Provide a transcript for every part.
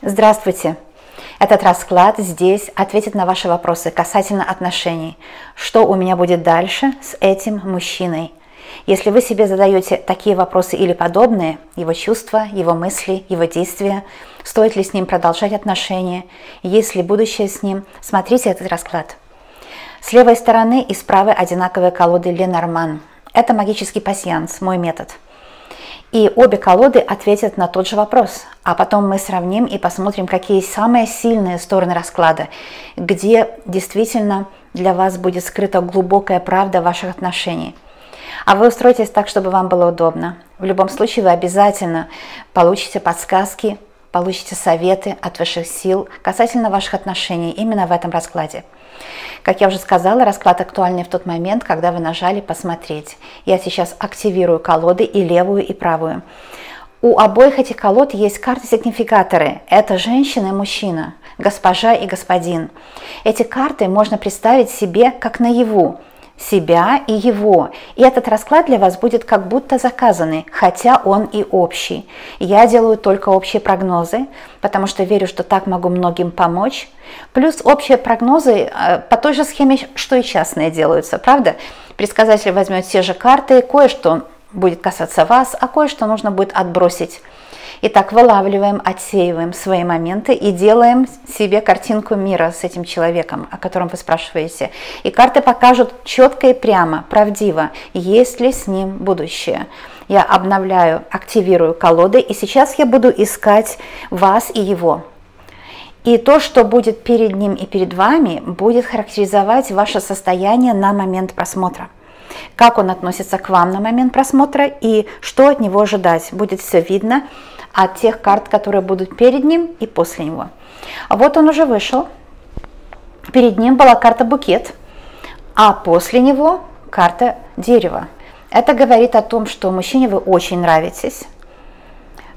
Здравствуйте! Этот расклад здесь ответит на ваши вопросы касательно отношений. Что у меня будет дальше с этим мужчиной? Если вы себе задаете такие вопросы или подобные, его чувства, его мысли, его действия, стоит ли с ним продолжать отношения, есть ли будущее с ним, смотрите этот расклад. С левой стороны и с правой одинаковые колоды Ленорман. Это магический пасьянс, мой метод – и обе колоды ответят на тот же вопрос. А потом мы сравним и посмотрим, какие самые сильные стороны расклада, где действительно для вас будет скрыта глубокая правда ваших отношений. А вы устроитесь так, чтобы вам было удобно. В любом случае вы обязательно получите подсказки, получите советы от высших сил касательно ваших отношений именно в этом раскладе. Как я уже сказала, расклад актуальный в тот момент, когда вы нажали «Посмотреть». Я сейчас активирую колоды и левую, и правую. У обоих этих колод есть карты-сигнификаторы. Это женщина и мужчина, госпожа и господин. Эти карты можно представить себе как наяву себя и его. И этот расклад для вас будет как будто заказанный, хотя он и общий. Я делаю только общие прогнозы, потому что верю, что так могу многим помочь. Плюс общие прогнозы э, по той же схеме, что и частные делаются, правда? Предсказатель возьмет те же карты, кое-что будет касаться вас, а кое-что нужно будет отбросить. Итак, вылавливаем, отсеиваем свои моменты и делаем себе картинку мира с этим человеком, о котором вы спрашиваете. И карты покажут четко и прямо, правдиво, есть ли с ним будущее. Я обновляю, активирую колоды, и сейчас я буду искать вас и его. И то, что будет перед ним и перед вами, будет характеризовать ваше состояние на момент просмотра как он относится к вам на момент просмотра и что от него ожидать. Будет все видно от тех карт, которые будут перед ним и после него. Вот он уже вышел. Перед ним была карта букет, а после него карта дерево. Это говорит о том, что мужчине вы очень нравитесь.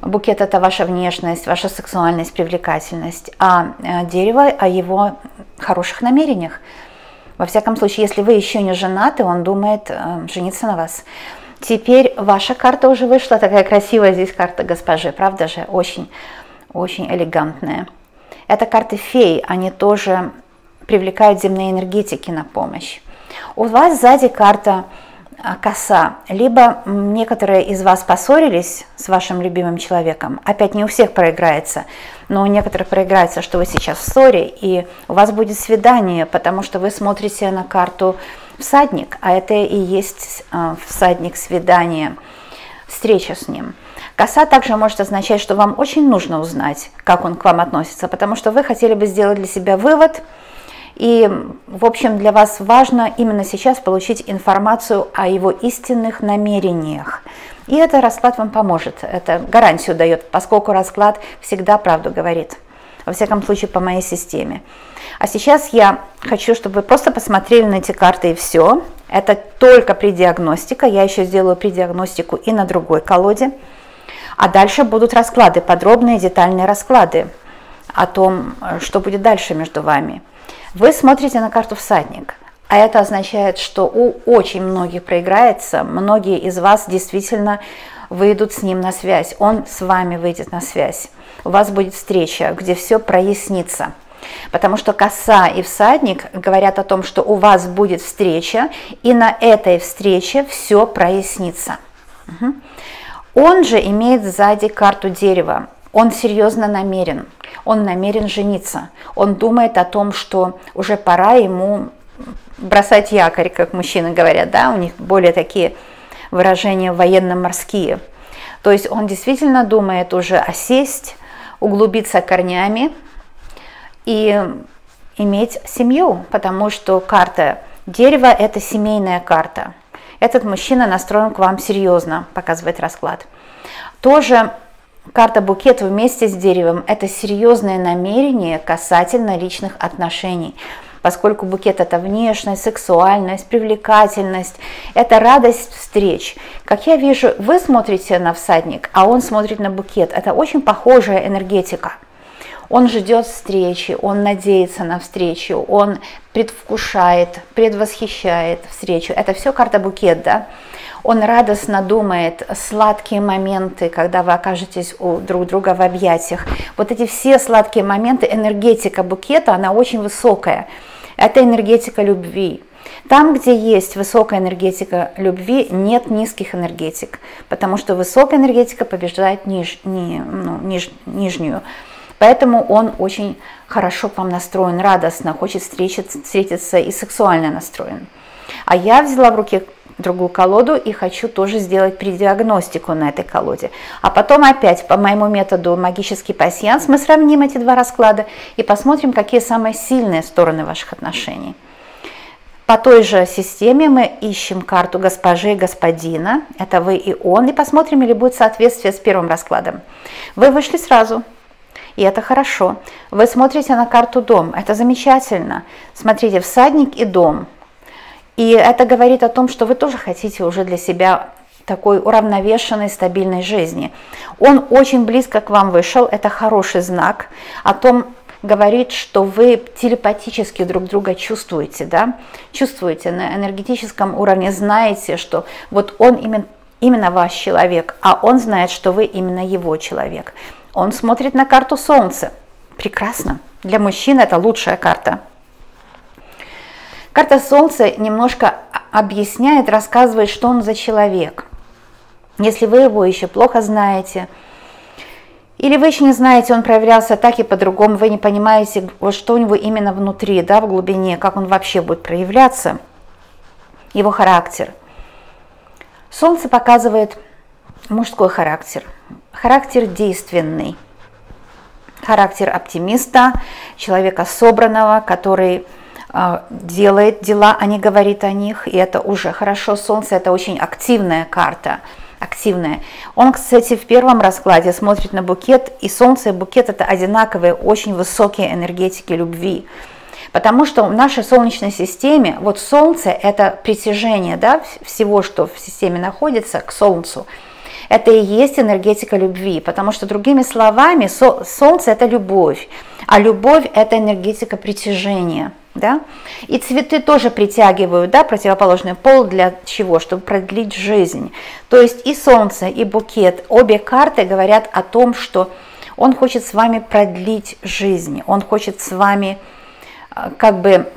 Букет – это ваша внешность, ваша сексуальность, привлекательность, а э, дерево – о его хороших намерениях. Во всяком случае, если вы еще не женаты, он думает э, жениться на вас. Теперь ваша карта уже вышла, такая красивая здесь карта госпожи, правда же? Очень, очень элегантная. Это карты феи, они тоже привлекают земные энергетики на помощь. У вас сзади карта а, коса. Либо некоторые из вас поссорились с вашим любимым человеком, опять не у всех проиграется, но у некоторых проиграется, что вы сейчас в ссоре, и у вас будет свидание, потому что вы смотрите на карту всадник, а это и есть а, всадник свидания, встреча с ним. Коса также может означать, что вам очень нужно узнать, как он к вам относится, потому что вы хотели бы сделать для себя вывод, и, в общем, для вас важно именно сейчас получить информацию о его истинных намерениях. И это расклад вам поможет, это гарантию дает, поскольку расклад всегда правду говорит, во всяком случае по моей системе. А сейчас я хочу, чтобы вы просто посмотрели на эти карты и все. Это только предиагностика. Я еще сделаю предиагностику и на другой колоде. А дальше будут расклады, подробные детальные расклады о том, что будет дальше между вами. Вы смотрите на карту всадник. А это означает, что у очень многих проиграется, многие из вас действительно выйдут с ним на связь, он с вами выйдет на связь. У вас будет встреча, где все прояснится. Потому что коса и всадник говорят о том, что у вас будет встреча, и на этой встрече все прояснится. Угу. Он же имеет сзади карту дерева. Он серьезно намерен. Он намерен жениться. Он думает о том, что уже пора ему бросать якорь, как мужчины говорят, да, у них более такие выражения военно-морские. То есть он действительно думает уже осесть, углубиться корнями, и иметь семью, потому что карта дерева – это семейная карта. Этот мужчина настроен к вам серьезно, показывает расклад. Тоже карта букет вместе с деревом – это серьезное намерение касательно личных отношений поскольку букет – это внешность, сексуальность, привлекательность, это радость встреч. Как я вижу, вы смотрите на всадник, а он смотрит на букет. Это очень похожая энергетика – он ждет встречи, он надеется на встречу, он предвкушает, предвосхищает встречу. Это все карта букет, да? Он радостно думает сладкие моменты, когда вы окажетесь у друг друга в объятиях. Вот эти все сладкие моменты, энергетика букета, она очень высокая. Это энергетика любви. Там, где есть высокая энергетика любви, нет низких энергетик, потому что высокая энергетика побеждает ниж, ни, ну, ниж, нижнюю. Поэтому он очень хорошо к вам настроен, радостно, хочет встретиться, встретиться и сексуально настроен. А я взяла в руки другую колоду и хочу тоже сделать предиагностику на этой колоде. А потом опять по моему методу магический пассианс мы сравним эти два расклада и посмотрим, какие самые сильные стороны ваших отношений. По той же системе мы ищем карту госпожи и господина, это вы и он, и посмотрим, или будет соответствие с первым раскладом. Вы вышли сразу, и это хорошо. Вы смотрите на карту дом, это замечательно. Смотрите, всадник и дом – и это говорит о том, что вы тоже хотите уже для себя такой уравновешенной, стабильной жизни. Он очень близко к вам вышел, это хороший знак о том, говорит, что вы телепатически друг друга чувствуете, да, чувствуете на энергетическом уровне, знаете, что вот он именно, именно ваш человек, а он знает, что вы именно его человек. Он смотрит на карту Солнца. Прекрасно. Для мужчин это лучшая карта. Карта Солнца немножко объясняет, рассказывает, что он за человек. Если вы его еще плохо знаете, или вы еще не знаете, он проявлялся так и по-другому, вы не понимаете, что у него именно внутри, да, в глубине, как он вообще будет проявляться, его характер. Солнце показывает мужской характер, характер действенный, характер оптимиста, человека собранного, который делает дела, а не говорит о них, и это уже хорошо. Солнце – это очень активная карта, активная. Он, кстати, в первом раскладе смотрит на букет, и Солнце и букет – это одинаковые, очень высокие энергетики любви. Потому что в нашей Солнечной системе, вот Солнце – это притяжение да, всего, что в системе находится, к Солнцу. Это и есть энергетика любви, потому что, другими словами, Солнце – это любовь, а любовь – это энергетика притяжения – да? И цветы тоже притягивают, да, противоположный пол для чего? Чтобы продлить жизнь. То есть и солнце, и букет, обе карты говорят о том, что он хочет с вами продлить жизнь, он хочет с вами а, как бы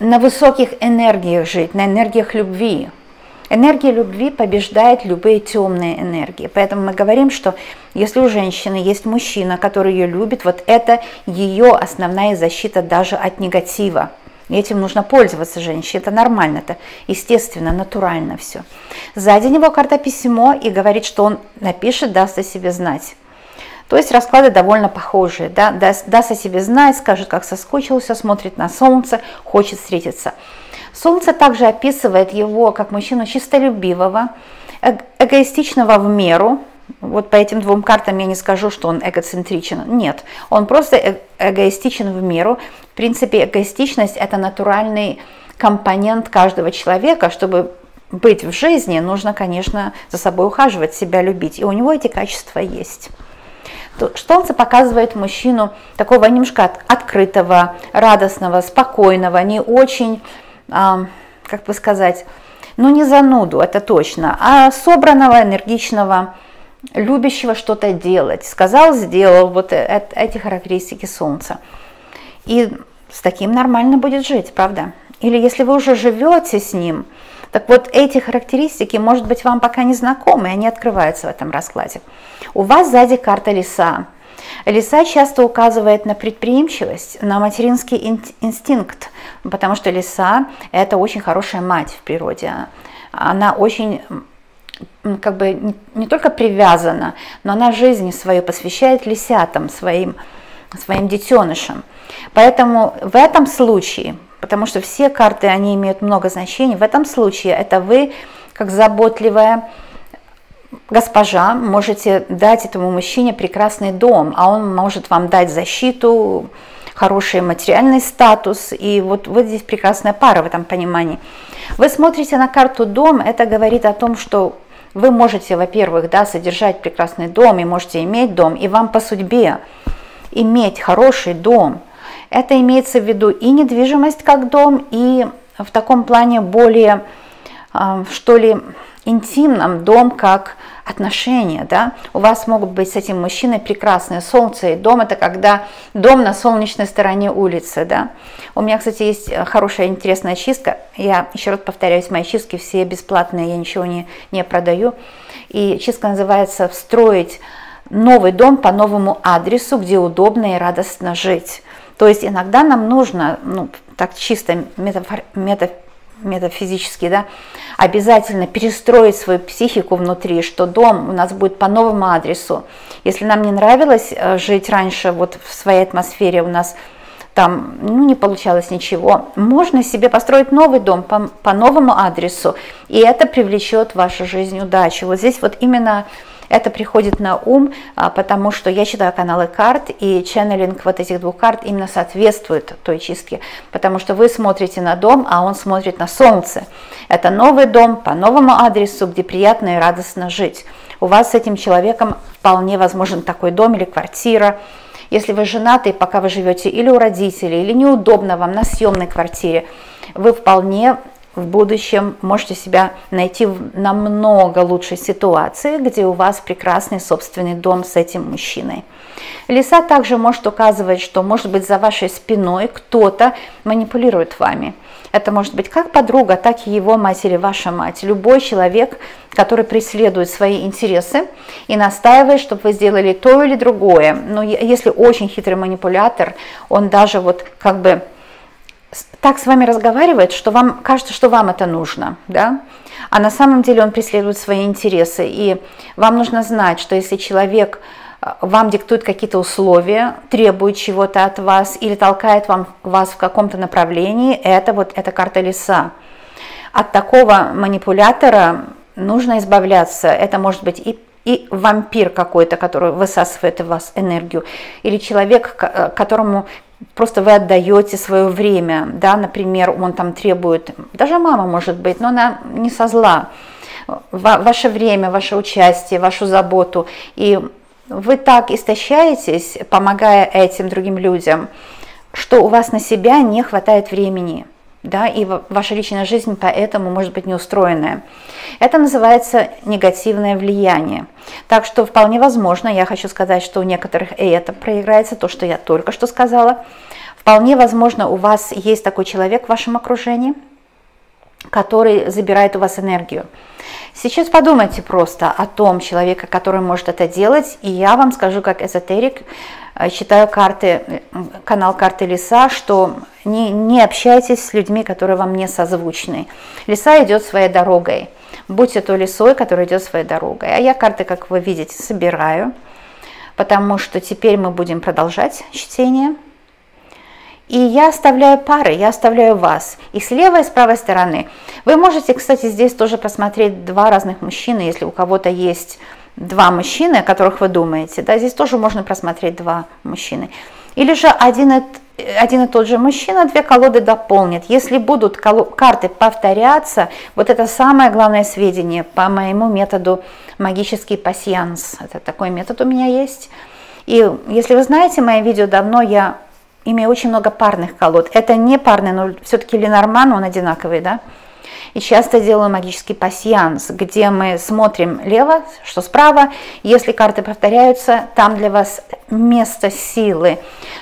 на высоких энергиях жить, на энергиях любви, Энергия любви побеждает любые темные энергии. Поэтому мы говорим, что если у женщины есть мужчина, который ее любит, вот это ее основная защита даже от негатива. И этим нужно пользоваться женщине, это нормально, это естественно, натурально все. Сзади него карта письмо и говорит, что он напишет, даст о себе знать. То есть расклады довольно похожие, да? даст, даст о себе знать, скажет, как соскучился, смотрит на солнце, хочет встретиться. Солнце также описывает его как мужчину чистолюбивого, эгоистичного в меру. Вот по этим двум картам я не скажу, что он эгоцентричен. Нет, он просто э эгоистичен в меру. В принципе, эгоистичность – это натуральный компонент каждого человека. Чтобы быть в жизни, нужно, конечно, за собой ухаживать, себя любить. И у него эти качества есть. Солнце показывает мужчину такого немножко открытого, радостного, спокойного, не очень как бы сказать, ну не зануду, это точно, а собранного, энергичного, любящего что-то делать. Сказал, сделал, вот э, эти характеристики Солнца. И с таким нормально будет жить, правда? Или если вы уже живете с ним, так вот эти характеристики, может быть, вам пока не знакомы, они открываются в этом раскладе. У вас сзади карта леса. Лиса часто указывает на предприимчивость, на материнский инстинкт, потому что лиса – это очень хорошая мать в природе. Она очень как бы не, только привязана, но она жизнь свою посвящает лисятам, своим, своим детенышам. Поэтому в этом случае, потому что все карты, они имеют много значений, в этом случае это вы, как заботливая, госпожа, можете дать этому мужчине прекрасный дом, а он может вам дать защиту, хороший материальный статус, и вот, вот здесь прекрасная пара в этом понимании. Вы смотрите на карту дом, это говорит о том, что вы можете, во-первых, да, содержать прекрасный дом, и можете иметь дом, и вам по судьбе иметь хороший дом. Это имеется в виду и недвижимость как дом, и в таком плане более, а, что ли, интимном дом как отношения, да, у вас могут быть с этим мужчиной прекрасное солнце, и дом это когда дом на солнечной стороне улицы, да. У меня, кстати, есть э, хорошая интересная чистка, я еще раз повторяюсь, мои чистки все бесплатные, я ничего не, не продаю, и чистка называется «Встроить новый дом по новому адресу, где удобно и радостно жить». То есть иногда нам нужно, ну, так чисто метафор, метафор, метафизически, да, обязательно перестроить свою психику внутри, что дом у нас будет по новому адресу. Если нам не нравилось э, жить раньше вот в своей атмосфере, у нас там ну, не получалось ничего, можно себе построить новый дом по, по новому адресу, и это привлечет в вашу жизнь удачу. Вот здесь вот именно это приходит на ум, а, потому что я читаю каналы карт, и ченнелинг вот этих двух карт именно соответствует той чистке, потому что вы смотрите на дом, а он смотрит на солнце. Это новый дом по новому адресу, где приятно и радостно жить. У вас с этим человеком вполне возможен такой дом или квартира, если вы женаты, пока вы живете или у родителей, или неудобно вам на съемной квартире, вы вполне в будущем можете себя найти в намного лучшей ситуации, где у вас прекрасный собственный дом с этим мужчиной. Лиса также может указывать, что может быть за вашей спиной кто-то манипулирует вами. Это может быть как подруга, так и его мать или ваша мать. Любой человек, который преследует свои интересы и настаивает, чтобы вы сделали то или другое. Но если очень хитрый манипулятор, он даже вот как бы так с вами разговаривает, что вам кажется, что вам это нужно, да? А на самом деле он преследует свои интересы. И вам нужно знать, что если человек э, вам диктует какие-то условия, требует чего-то от вас или толкает вам, вас в каком-то направлении, это вот эта карта леса. От такого манипулятора нужно избавляться. Это может быть и и вампир какой-то, который высасывает из вас энергию, или человек, э, которому просто вы отдаете свое время, да, например, он там требует, даже мама может быть, но она не со зла, ваше время, ваше участие, вашу заботу, и вы так истощаетесь, помогая этим другим людям, что у вас на себя не хватает времени – да, и ваша личная жизнь поэтому может быть неустроенная. Это называется негативное влияние. Так что вполне возможно, я хочу сказать, что у некоторых и это проиграется, то, что я только что сказала. Вполне возможно, у вас есть такой человек в вашем окружении, который забирает у вас энергию. Сейчас подумайте просто о том человеке, который может это делать, и я вам скажу как эзотерик, Э, читаю карты, э, канал карты Лиса, что не, не общайтесь с людьми, которые вам не созвучны. Лиса идет своей дорогой. Будьте то лисой, который идет своей дорогой. А я карты, как вы видите, собираю, потому что теперь мы будем продолжать чтение. И я оставляю пары, я оставляю вас. И с левой, и с правой стороны. Вы можете, кстати, здесь тоже посмотреть два разных мужчины, если у кого-то есть два мужчины, о которых вы думаете, да, здесь тоже можно просмотреть два мужчины. Или же один один и тот же мужчина две колоды дополнит. Если будут карты повторяться, вот это самое главное сведение по моему методу магический пассианс. Это такой метод у меня есть. И если вы знаете мои видео давно, я имею очень много парных колод. Это не парный, но все-таки Ленорман, он одинаковый, да? И часто делаю магический пассианс, где мы смотрим лево, что справа. Если карты повторяются, там для вас место силы.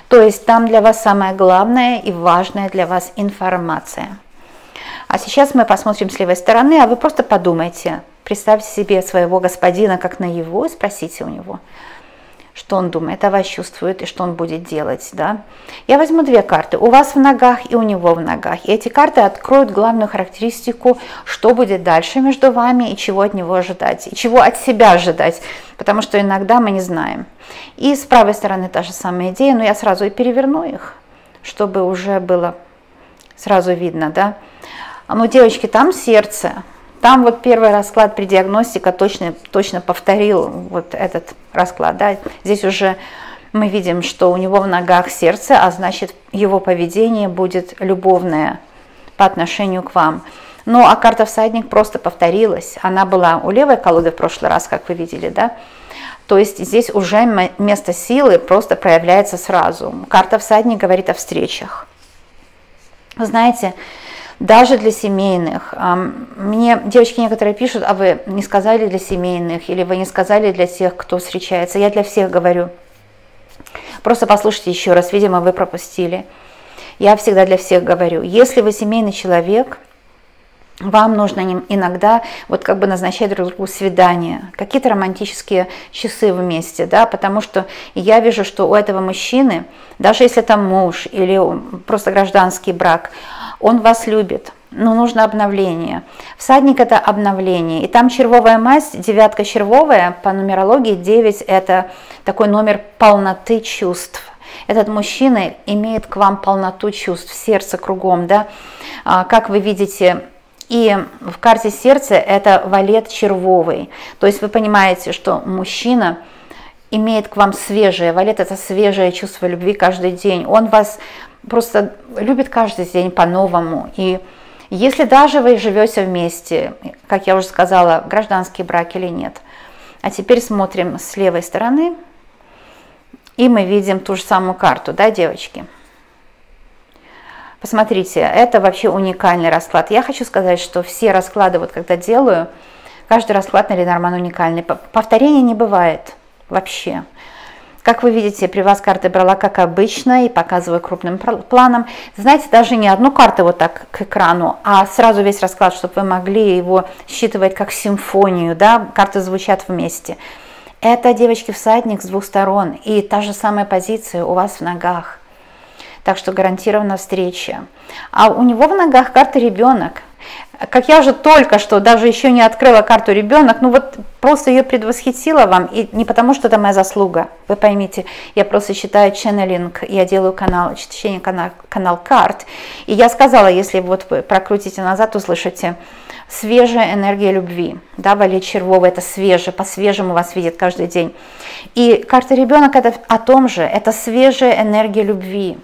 То есть там для вас самое главное и важное для вас информация. А сейчас мы посмотрим с левой стороны, а вы просто подумайте. Представьте себе своего господина как на его и спросите у него – что он думает о вас, чувствует и что он будет делать. Да? Я возьму две карты, у вас в ногах и у него в ногах. И эти карты откроют главную характеристику, что будет дальше между вами и чего от него ожидать, и чего от себя ожидать, потому что иногда мы не знаем. И с правой стороны та же самая идея, но я сразу и переверну их, чтобы уже было сразу видно. Да? Ну, девочки, там сердце, там вот первый расклад при диагностике точно, точно повторил вот этот расклад. Да? Здесь уже мы видим, что у него в ногах сердце, а значит его поведение будет любовное по отношению к вам. Ну, а карта всадник просто повторилась. Она была у левой колоды в прошлый раз, как вы видели, да? То есть здесь уже место силы просто проявляется сразу. Карта всадник говорит о встречах. Вы знаете, даже для семейных. Мне девочки некоторые пишут, а вы не сказали для семейных, или вы не сказали для тех, кто встречается. Я для всех говорю. Просто послушайте еще раз, видимо, вы пропустили. Я всегда для всех говорю, если вы семейный человек, вам нужно иногда вот как бы назначать друг другу свидания, какие-то романтические часы вместе, да, потому что я вижу, что у этого мужчины, даже если это муж или просто гражданский брак, он вас любит, но нужно обновление. Всадник – это обновление. И там червовая масть, девятка червовая, по нумерологии 9 – это такой номер полноты чувств. Этот мужчина имеет к вам полноту чувств, сердце кругом, да. А, как вы видите, и в карте сердца это валет червовый. То есть вы понимаете, что мужчина имеет к вам свежее, валет это свежее чувство любви каждый день. Он вас просто любит каждый день по-новому. И если даже вы живете вместе, как я уже сказала, гражданский брак или нет. А теперь смотрим с левой стороны, и мы видим ту же самую карту, да, девочки? Посмотрите, это вообще уникальный расклад. Я хочу сказать, что все расклады, вот когда делаю, каждый расклад на Ленорман уникальный. Повторения не бывает вообще. Как вы видите, при вас карты брала как обычно и показываю крупным планом. Знаете, даже не одну карту вот так к экрану, а сразу весь расклад, чтобы вы могли его считывать как симфонию, да, карты звучат вместе. Это, девочки, всадник с двух сторон, и та же самая позиция у вас в ногах. Так что гарантирована встреча. А у него в ногах карта ребенок как я уже только что, даже еще не открыла карту ребенок, ну вот просто ее предвосхитила вам, и не потому что это моя заслуга, вы поймите, я просто считаю ченнелинг, я делаю канал, чтение канал, канал карт, и я сказала, если вот прокрутите назад, услышите, свежая энергия любви, да, Валет Червова, это свежее, по-свежему вас видит каждый день. И карта ребенок это о том же, это свежая энергия любви,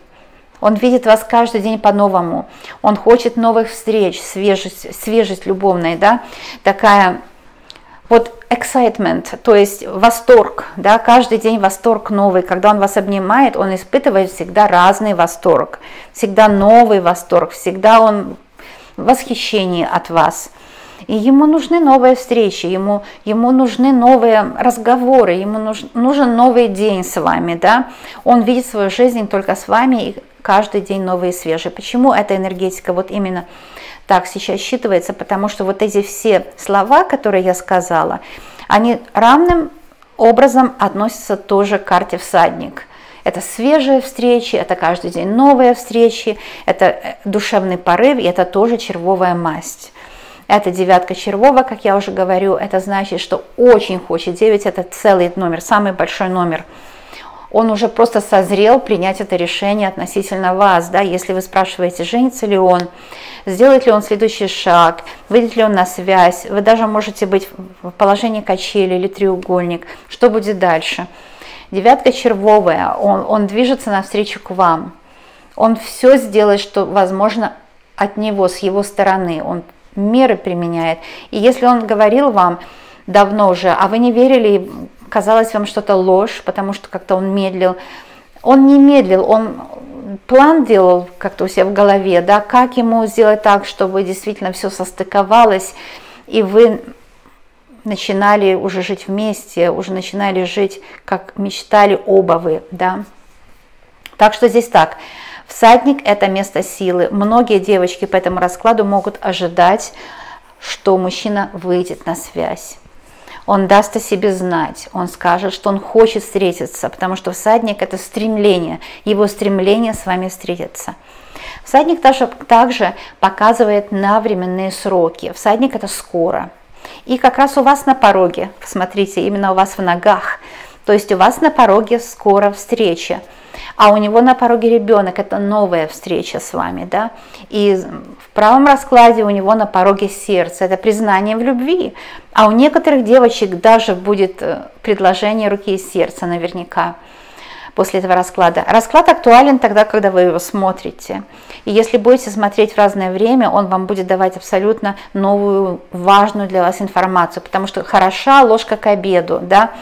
он видит вас каждый день по-новому. Он хочет новых встреч, свежесть, свежесть любовная, да, такая вот excitement, то есть восторг, да, каждый день восторг новый. Когда он вас обнимает, он испытывает всегда разный восторг, всегда новый восторг, всегда он в восхищении от вас. И ему нужны новые встречи, ему, ему нужны новые разговоры, ему нуж, нужен новый день с вами, да. Он видит свою жизнь только с вами, и каждый день новые и свежие. Почему эта энергетика вот именно так сейчас считывается? Потому что вот эти все слова, которые я сказала, они равным образом относятся тоже к карте всадник. Это свежие встречи, это каждый день новые встречи, это э, душевный порыв, и это тоже червовая масть. Это девятка червова, как я уже говорю, это значит, что очень хочет. 9 это целый номер, самый большой номер – он уже просто созрел принять это решение относительно вас, да, если вы спрашиваете, женится ли он, сделает ли он следующий шаг, выйдет ли он на связь, вы даже можете быть в положении качели или треугольник, что будет дальше. Девятка червовая, он, он движется навстречу к вам, он все сделает, что возможно от него, с его стороны, он меры применяет. И если он говорил вам давно уже, а вы не верили, казалось вам что-то ложь, потому что как-то он медлил. Он не медлил, он план делал как-то у себя в голове, да, как ему сделать так, чтобы действительно все состыковалось, и вы начинали уже жить вместе, уже начинали жить, как мечтали оба вы, да. Так что здесь так. Всадник – это место силы. Многие девочки по этому раскладу могут ожидать, что мужчина выйдет на связь он даст о себе знать, он скажет, что он хочет встретиться, потому что всадник – это стремление, его стремление с вами встретиться. Всадник также, также показывает на временные сроки. Всадник – это скоро. И как раз у вас на пороге, посмотрите, именно у вас в ногах, то есть у вас на пороге скоро встреча а у него на пороге ребенок, это новая встреча с вами, да, и в правом раскладе у него на пороге сердце, это признание в любви, а у некоторых девочек даже будет э, предложение руки и сердца наверняка. После этого расклада. Расклад актуален тогда, когда вы его смотрите. И если будете смотреть в разное время, он вам будет давать абсолютно новую, важную для вас информацию, потому что хороша ложка к обеду, да,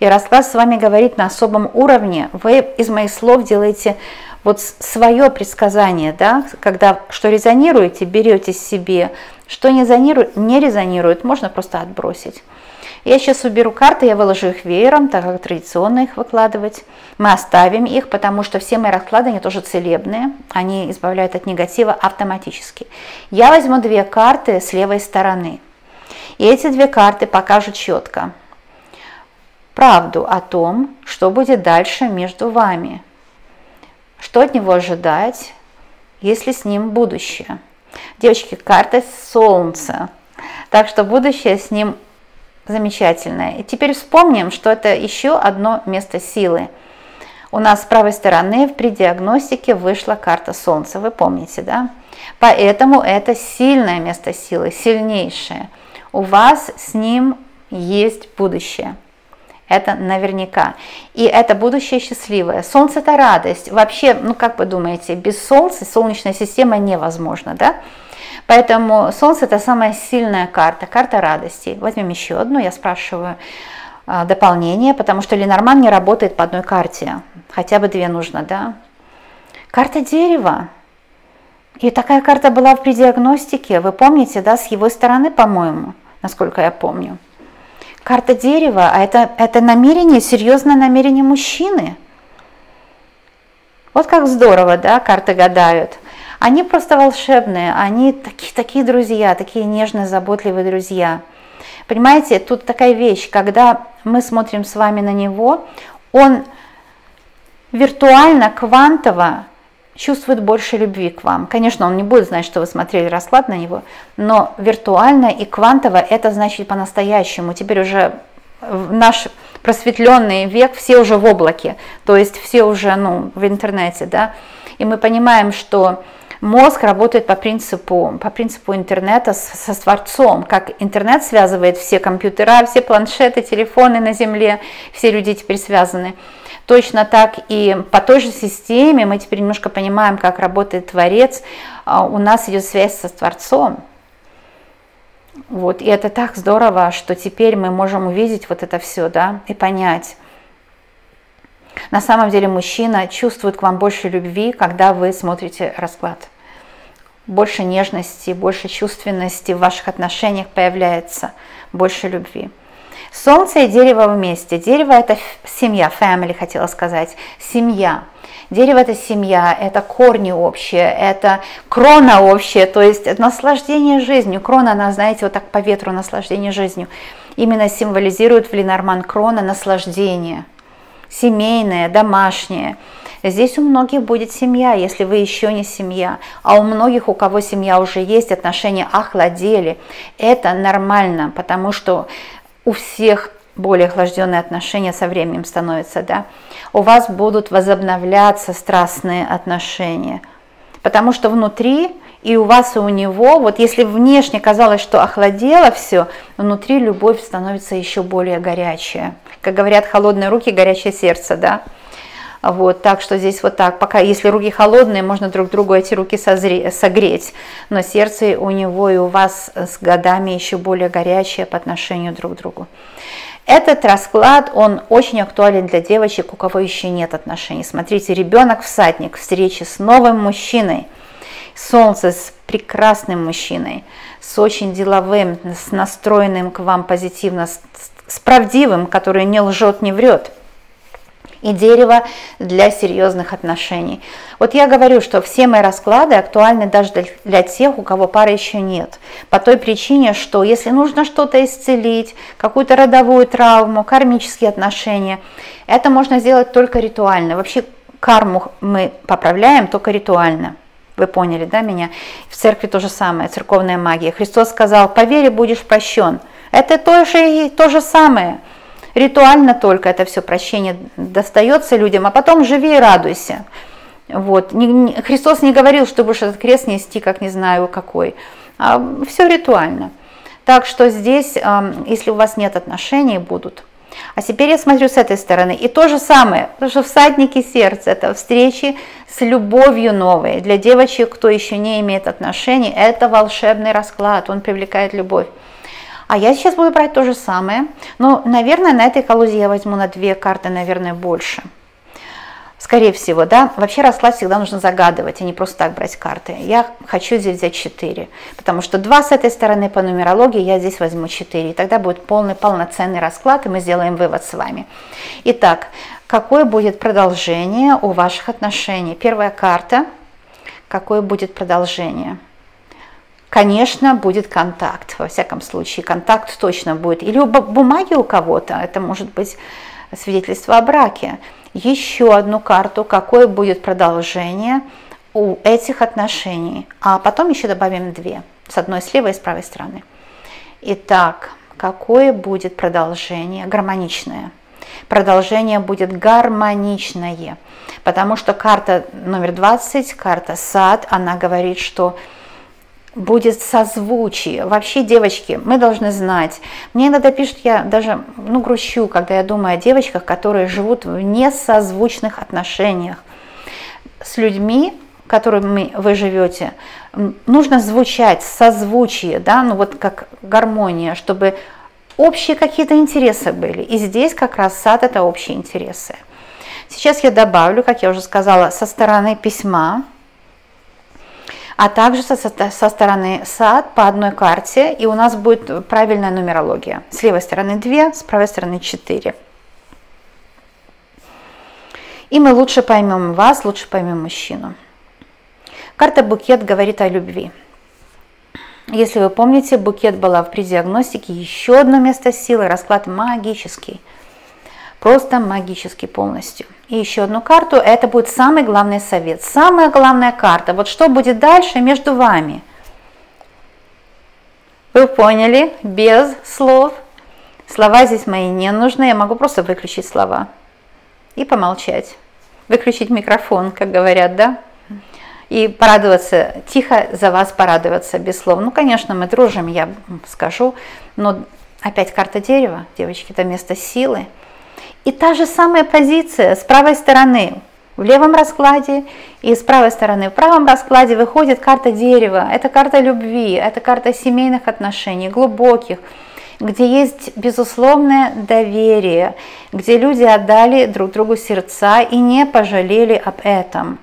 и расклад с вами говорит на особом уровне. Вы из моих слов делаете вот свое предсказание, да, когда что резонируете, берете себе, что не резонирует, не резонирует, можно просто отбросить. Я сейчас уберу карты, я выложу их веером, так как традиционно их выкладывать. Мы оставим их, потому что все мои расклады, они тоже целебные, они избавляют от негатива автоматически. Я возьму две карты с левой стороны. И эти две карты покажут четко правду о том, что будет дальше между вами, что от него ожидать, если с ним будущее. Девочки, карта Солнца. Так что будущее с ним замечательное. И теперь вспомним, что это еще одно место силы. У нас с правой стороны при диагностике вышла карта Солнца, вы помните, да? Поэтому это сильное место силы, сильнейшее. У вас с ним есть будущее. Это наверняка. И это будущее счастливое. Солнце – это радость. Вообще, ну как вы думаете, без Солнца солнечная система невозможна, да? Поэтому Солнце – это самая сильная карта, карта радости. Возьмем еще одну, я спрашиваю а, дополнение, потому что Ленорман не работает по одной карте. Хотя бы две нужно, да? Карта дерева. И такая карта была в предиагностике, вы помните, да, с его стороны, по-моему, насколько я помню. Карта дерева, а это, это намерение, серьезное намерение мужчины. Вот как здорово, да, карты гадают. Они просто волшебные, они такие, такие друзья, такие нежные, заботливые друзья. Понимаете, тут такая вещь, когда мы смотрим с вами на него, он виртуально, квантово чувствует больше любви к вам. Конечно, он не будет знать, что вы смотрели расклад на него, но виртуально и квантово это значит по-настоящему. Теперь уже наш просветленный век все уже в облаке, то есть все уже ну, в интернете, да, и мы понимаем, что Мозг работает по принципу, по принципу интернета со Творцом, как интернет связывает все компьютера, все планшеты, телефоны на Земле, все люди теперь связаны. Точно так и по той же системе мы теперь немножко понимаем, как работает Творец, а, у нас идет связь со Творцом. Вот, и это так здорово, что теперь мы можем увидеть вот это все, да, и понять. На самом деле мужчина чувствует к вам больше любви, когда вы смотрите расклад больше нежности, больше чувственности в ваших отношениях появляется, больше любви. Солнце и дерево вместе. Дерево – это семья, family хотела сказать, семья. Дерево – это семья, это корни общие, это крона общая, то есть наслаждение жизнью. Крона, она, знаете, вот так по ветру наслаждение жизнью. Именно символизирует в Ленорман крона наслаждение, семейное, домашнее – Здесь у многих будет семья, если вы еще не семья, а у многих, у кого семья уже есть, отношения охладели. Это нормально, потому что у всех более охлажденные отношения со временем становятся, да. У вас будут возобновляться страстные отношения, потому что внутри и у вас, и у него, вот если внешне казалось, что охладело все, внутри любовь становится еще более горячая. Как говорят, холодные руки, горячее сердце, да. Вот, так что здесь вот так, пока если руки холодные, можно друг другу эти руки созре, согреть, но сердце у него и у вас с годами еще более горячее по отношению друг к другу. Этот расклад, он очень актуален для девочек, у кого еще нет отношений. Смотрите, ребенок-всадник, встречи с новым мужчиной, солнце с прекрасным мужчиной, с очень деловым, с настроенным к вам позитивно, с, с правдивым, который не лжет, не врет – и дерево для серьезных отношений. Вот я говорю, что все мои расклады актуальны даже для тех, у кого пары еще нет. По той причине, что если нужно что-то исцелить, какую-то родовую травму, кармические отношения, это можно сделать только ритуально. Вообще карму мы поправляем только ритуально. Вы поняли, да, меня? В церкви то же самое, церковная магия. Христос сказал, по вере будешь прощен. Это то же, то же самое. Ритуально только это все прощение достается людям, а потом живи и радуйся. Вот. Христос не говорил, что будешь этот крест нести, как не знаю какой. А все ритуально. Так что здесь, если у вас нет отношений, будут. А теперь я смотрю с этой стороны. И то же самое, потому что всадники сердца – это встречи с любовью новой. Для девочек, кто еще не имеет отношений, это волшебный расклад, он привлекает любовь. А я сейчас буду брать то же самое. Но, наверное, на этой колоде я возьму на две карты, наверное, больше. Скорее всего, да. Вообще расклад всегда нужно загадывать, а не просто так брать карты. Я хочу здесь взять 4, потому что 2 с этой стороны по нумерологии, я здесь возьму 4. И тогда будет полный, полноценный расклад, и мы сделаем вывод с вами. Итак, какое будет продолжение у ваших отношений? Первая карта. Какое будет продолжение? Конечно, будет контакт, во всяком случае, контакт точно будет. Или у бумаги у кого-то, это может быть свидетельство о браке еще одну карту, какое будет продолжение у этих отношений. А потом еще добавим две, с одной с левой и с правой стороны. Итак, какое будет продолжение? Гармоничное. Продолжение будет гармоничное, потому что карта номер 20, карта сад, она говорит, что будет созвучие. Вообще, девочки, мы должны знать. Мне иногда пишут, я даже ну, грущу, когда я думаю о девочках, которые живут в несозвучных отношениях с людьми, которыми вы живете. Нужно звучать, созвучие, да, ну вот как гармония, чтобы общие какие-то интересы были. И здесь как раз сад – это общие интересы. Сейчас я добавлю, как я уже сказала, со стороны письма, а также со, со стороны сад по одной карте, и у нас будет правильная нумерология. С левой стороны 2, с правой стороны 4. И мы лучше поймем вас, лучше поймем мужчину. Карта букет говорит о любви. Если вы помните, букет была в предиагностике еще одно место силы, расклад магический – просто магически полностью. И еще одну карту, это будет самый главный совет, самая главная карта. Вот что будет дальше между вами. Вы поняли? Без слов. Слова здесь мои не нужны, я могу просто выключить слова и помолчать. Выключить микрофон, как говорят, да? И порадоваться, тихо за вас порадоваться, без слов. Ну, конечно, мы дружим, я скажу, но опять карта дерева, девочки, это место силы. И та же самая позиция с правой стороны в левом раскладе и с правой стороны в правом раскладе выходит карта дерева. Это карта любви, это карта семейных отношений, глубоких, где есть безусловное доверие, где люди отдали друг другу сердца и не пожалели об этом.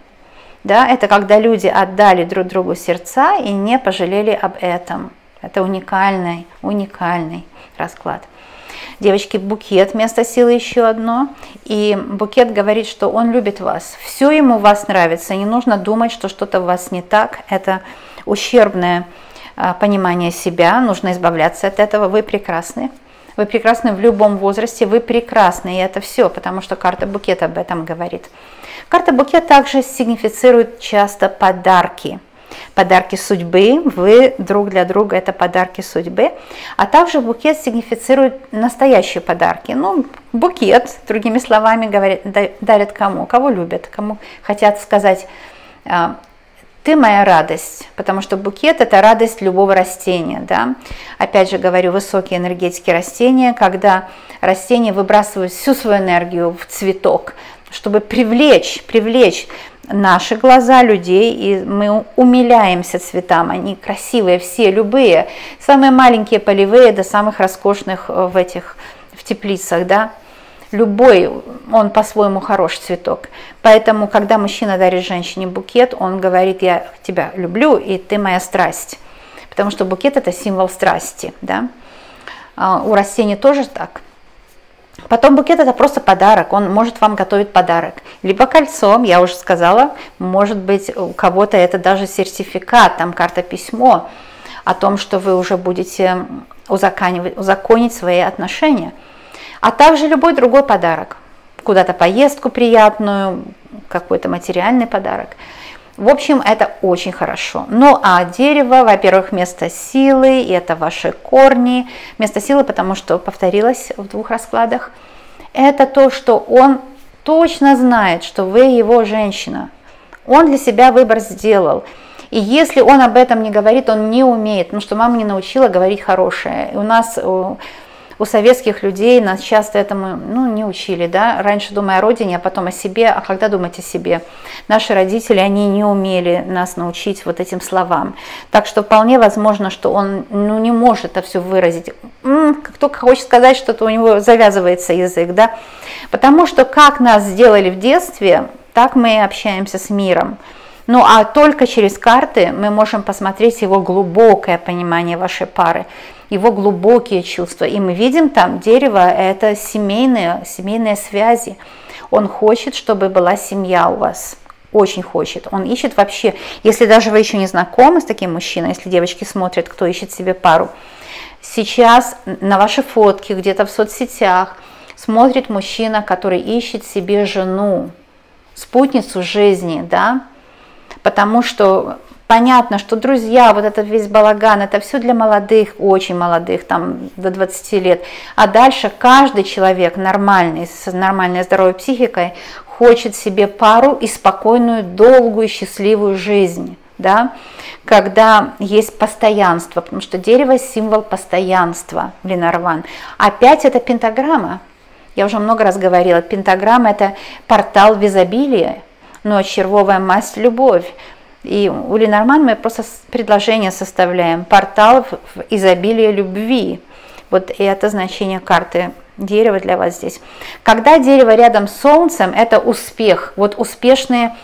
Да, это когда люди отдали друг другу сердца и не пожалели об этом. Это уникальный, уникальный расклад. Девочки, букет вместо силы еще одно. И букет говорит, что он любит вас. Все ему вас нравится. Не нужно думать, что что-то у вас не так. Это ущербное а, понимание себя. Нужно избавляться от этого. Вы прекрасны. Вы прекрасны в любом возрасте, вы прекрасны, и это все, потому что карта букет об этом говорит. Карта букет также сигнифицирует часто подарки – подарки судьбы, вы друг для друга это подарки судьбы, а также букет сигнифицирует настоящие подарки. Ну, букет, другими словами, говорят, дарят кому? Кого любят, кому хотят сказать а, ты моя радость, потому что букет – это радость любого растения. Да? Опять же говорю, высокие энергетики растения, когда растение выбрасывает всю свою энергию в цветок, чтобы привлечь, привлечь наши глаза людей, и мы умиляемся цветам, они красивые все, любые, самые маленькие полевые до самых роскошных э, в этих, в теплицах, да, любой, он по-своему хорош цветок. Поэтому, когда мужчина дарит женщине букет, он говорит, я тебя люблю, и ты моя страсть. Потому что букет это символ страсти, да. А у растений тоже так. Потом букет это просто подарок, он может вам готовить подарок. Либо кольцо, я уже сказала, может быть у кого-то это даже сертификат, там карта письмо о том, что вы уже будете узаконить, узаконить свои отношения. А также любой другой подарок, куда-то поездку приятную, какой-то материальный подарок. В общем, это очень хорошо. Ну а дерево, во-первых, место силы, и это ваши корни. Место силы, потому что повторилось в двух раскладах. Это то, что он точно знает, что вы его женщина. Он для себя выбор сделал. И если он об этом не говорит, он не умеет, потому что мама не научила говорить хорошее. У нас У советских людей нас часто этому ну, не учили, да, раньше думая о родине, а потом о себе, а когда думать о себе? Наши родители, они не умели нас научить вот этим словам. Так что вполне возможно, что он ну, не может это все выразить. Как только хочет сказать что-то, у него завязывается язык, да, потому что как нас сделали в детстве, так мы и общаемся с миром. Ну а только через карты мы можем посмотреть его глубокое понимание вашей пары, его глубокие чувства. И мы видим там дерево – это семейные, семейные связи. Он хочет, чтобы была семья у вас. Очень хочет. Он ищет вообще, если даже вы еще не знакомы с таким мужчиной, если девочки смотрят, кто ищет себе пару, сейчас на ваши фотки где-то в соцсетях смотрит мужчина, который ищет себе жену, спутницу жизни, да, потому что понятно, что друзья, вот этот весь балаган, это все для молодых, очень молодых, там до 20 лет. А дальше каждый человек нормальный, с нормальной здоровой психикой, хочет себе пару и спокойную, долгую, счастливую жизнь. Да, когда есть постоянство, потому что дерево – символ постоянства, Ленарван. Опять это пентаграмма. Я уже много раз говорила, пентаграмма – это портал в изобилие, но червовая масть – любовь. И у Ленорман мы просто предложение составляем. Портал в изобилие любви. Вот и это значение карты дерева для вас здесь. Когда дерево рядом с солнцем, это успех. Вот успешные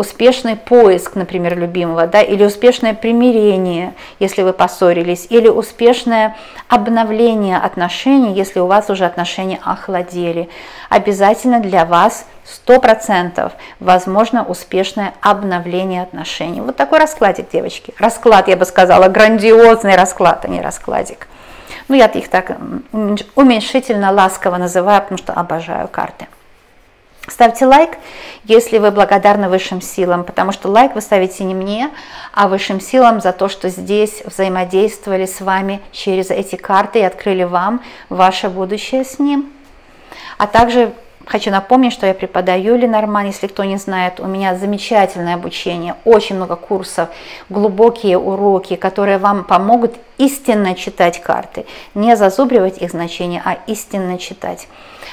успешный поиск, например, любимого, да, или успешное примирение, если вы поссорились, или успешное обновление отношений, если у вас уже отношения охладели. Обязательно для вас 100% возможно успешное обновление отношений. Вот такой раскладик, девочки. Расклад, я бы сказала, грандиозный расклад, а не раскладик. Ну, я их так уменьшительно ласково называю, потому что обожаю карты. Ставьте лайк, если вы благодарны высшим силам, потому что лайк вы ставите не мне, а высшим силам за то, что здесь взаимодействовали с вами через эти карты и открыли вам ваше будущее с ним. А также Хочу напомнить, что я преподаю Ленорман, если кто не знает, у меня замечательное обучение, очень много курсов, глубокие уроки, которые вам помогут истинно читать карты, не зазубривать их значения, а истинно читать.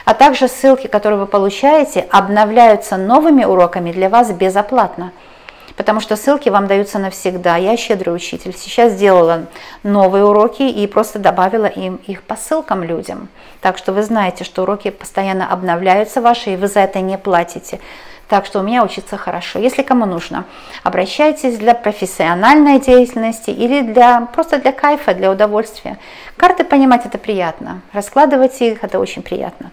А также ссылки, которые вы получаете, обновляются новыми уроками для вас безоплатно потому что ссылки вам даются навсегда. Я щедрый учитель. Сейчас сделала новые уроки и просто добавила им их по ссылкам людям. Так что вы знаете, что уроки постоянно обновляются ваши, и вы за это не платите. Так что у меня учиться хорошо. Если кому нужно, обращайтесь для профессиональной деятельности или для просто для кайфа, для удовольствия. Карты понимать это приятно, раскладывать их это очень приятно.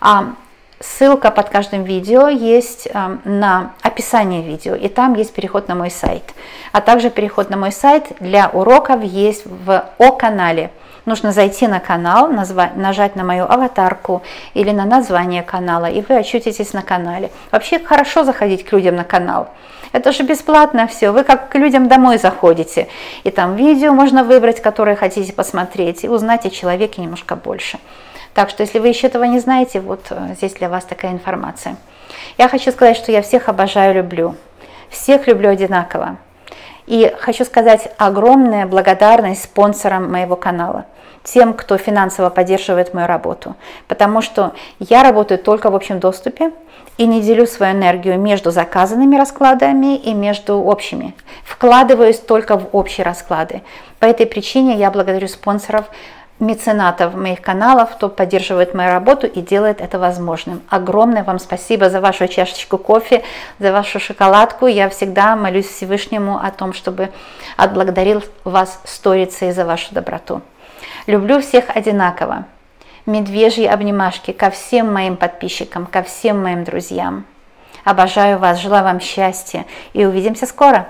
А Ссылка под каждым видео есть эм, на описание видео, и там есть переход на мой сайт. А также переход на мой сайт для уроков есть в О-канале. Нужно зайти на канал, нажать на мою аватарку или на название канала, и вы очутитесь на канале. Вообще хорошо заходить к людям на канал. Это же бесплатно все. Вы как к людям домой заходите. И там видео можно выбрать, которое хотите посмотреть, и узнать о человеке немножко больше. Так что, если вы еще этого не знаете, вот э, здесь для вас такая информация. Я хочу сказать, что я всех обожаю, люблю. Всех люблю одинаково. И хочу сказать огромная благодарность спонсорам моего канала, тем, кто финансово поддерживает мою работу. Потому что я работаю только в общем доступе и не делю свою энергию между заказанными раскладами и между общими. Вкладываюсь только в общие расклады. По этой причине я благодарю спонсоров меценатов моих каналов, кто поддерживает мою работу и делает это возможным. Огромное вам спасибо за вашу чашечку кофе, за вашу шоколадку. Я всегда молюсь Всевышнему о том, чтобы отблагодарил вас сторицей за вашу доброту. Люблю всех одинаково. Медвежьи обнимашки ко всем моим подписчикам, ко всем моим друзьям. Обожаю вас, желаю вам счастья и увидимся скоро.